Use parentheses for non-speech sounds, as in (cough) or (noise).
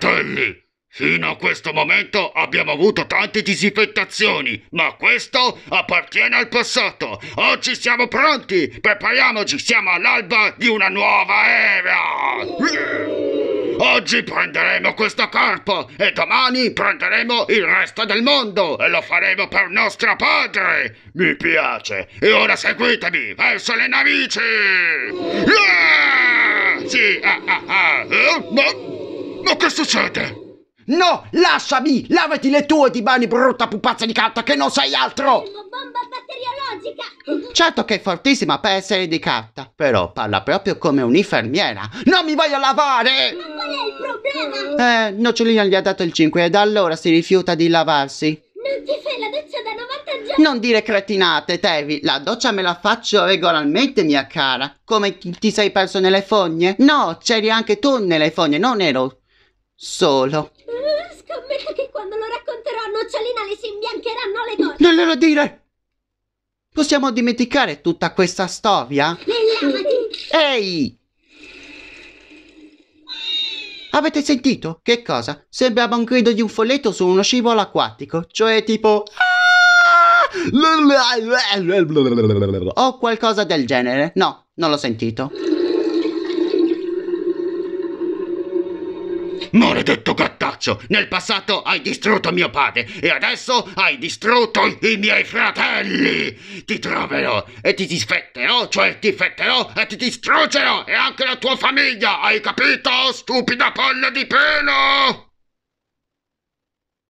fratelli. Fino a questo momento abbiamo avuto tante disinfettazioni, ma questo appartiene al passato. Oggi siamo pronti, prepariamoci, siamo all'alba di una nuova era. Oggi prenderemo questo corpo e domani prenderemo il resto del mondo e lo faremo per nostro padre. Mi piace. E ora seguitemi verso le narici. Ah! Sì, ah, ah, ah. Eh? Ma, ma che succede? No, lasciami! Lavati le tue di mani, brutta pupazza di carta, che non sei altro! Bomba batteriologica! Certo che è fortissima per essere di carta, però parla proprio come un'infermiera. Non mi voglio lavare! Ma qual è il problema? Eh, Nocciolina gli ha dato il 5 e da allora si rifiuta di lavarsi. Non ti fai la doccia da 90 giorni? Non dire cretinate, Tevi. La doccia me la faccio regolarmente, mia cara. Come ti sei perso nelle fogne? No, c'eri anche tu nelle fogne, non ero solo. Uh, scommetto che quando lo racconterò a Nocciolina le si imbiancheranno le gocce! Non glielo dire! Possiamo dimenticare tutta questa storia? Lavati! Ehi! Avete sentito? Che cosa? Sembrava un grido di un folletto su uno scivolo acquatico, cioè tipo... (laughs) O qualcosa del genere. No, non l'ho sentito. Maledetto gattaccio! Nel passato hai distrutto mio padre e adesso hai distrutto i miei fratelli! Ti troverò e ti disfetterò, cioè ti fetterò e ti distruggerò e anche la tua famiglia! Hai capito, stupida palla di pelo?